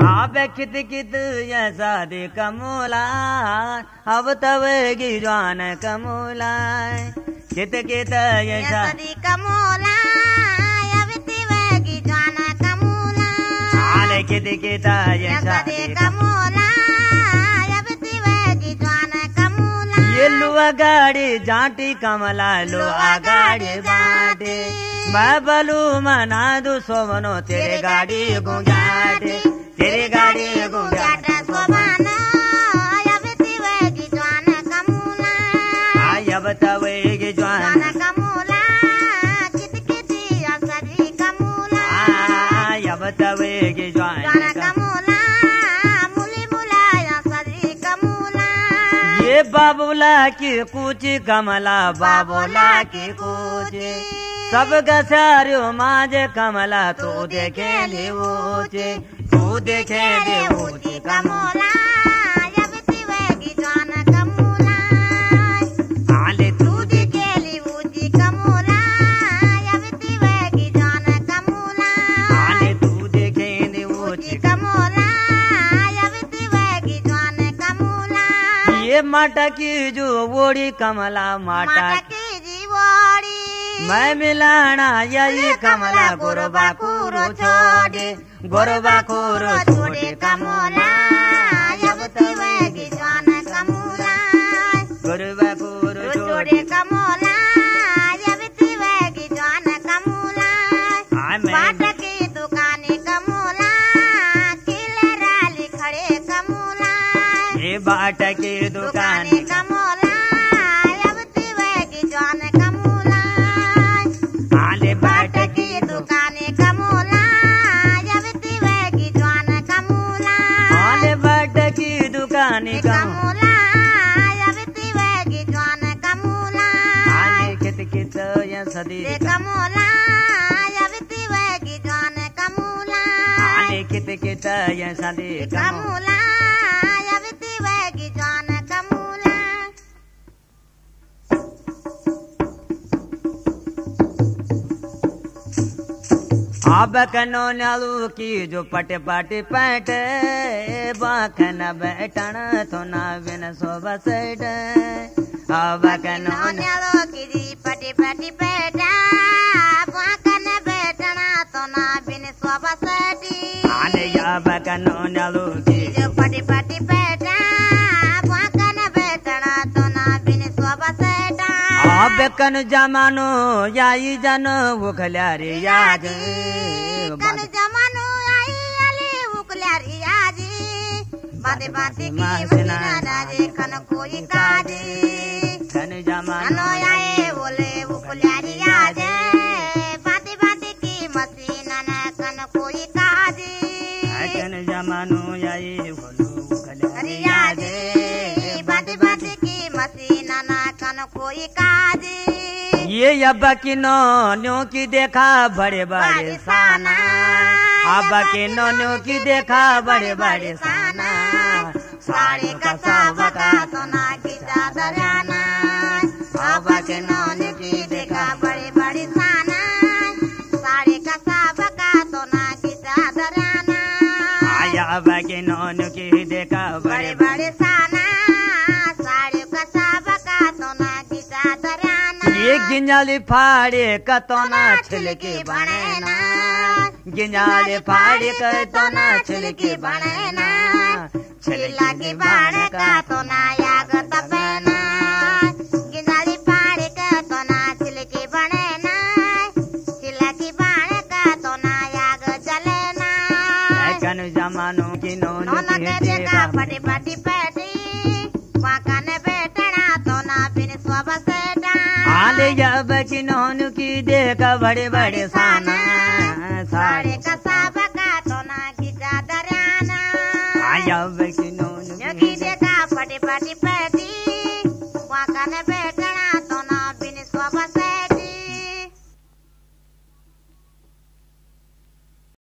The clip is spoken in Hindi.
आप कित कित ये शादी कमूला अब तब की जवान कमूला। कित कित ये शादी यसदी कमोला यविति वेगी जाना कमोला। आले कित कित ये यसदी शादी कमोला यविति वेगी जाना कमोला। ये लुआ गाड़ी जाटी कमला लुआ गाड़ी बाटे। मैं बलू मना दू सोमनो तेरे गाड़ी गुंगाटे तेरे गाड़ी आय अब तवेगी कित किति कमोला आय अब तवेगी जाना जवान मुली कमोला ये बाबूला की कूची कमला बाबूला की कूची। सब गसार्यो माजे कमला तू देखे ऊँचे तू देखे ऊँचे कमला तू तू माटा की जो ओड़ी कमला माटा की मैं मिलाना यही कमला गोरबा कुरो छोड़े गोरबा कुरो छोड़े कमला कमोला। गोरबा कुरो छोड़े। कमोला बाट की दुकाने दुकान का। आले कित कित ये सदी कमोला कित कित ये सदी कम कमूला अब कनो नलू की जो पट पट पैट बाखन बैठन तो ना बिन सो बसैट अब कनो नोन्यालो किरी पटी कन जमानो याई जन उखल्या रे याद कन जमानो आई आले रे आजी बाते बाते की मसीना राजे कन कोई काजे। कन जमानो अनो ये अब की नो की देखा बड़े बड़े साना। अब के नो की देखा बड़े बड़े साना। साड़ी का सावका सोना की चादराना अब के नौन की देखा बड़ी बड़ी साना। साड़ी का सावका सोना की चादराना आया अब के नो की देखा बड़े बड़े गिंजाली फाड़े कतोना छिलके बनेना गिंजाले फाड़े कतोना छिलके बनेना छिलके छिला की बाण का तो ना याग तपना गिनाली पाड़ का तो ना छिलकी बनेना छिला की बाण का तो ना याग जलेना कन जमानो की नो नोन के बचनोन की देख बड़े बड़े साना। सारे कसाब का सोना। की चादर आना आया बचनोन की देखा फटे फटे पैर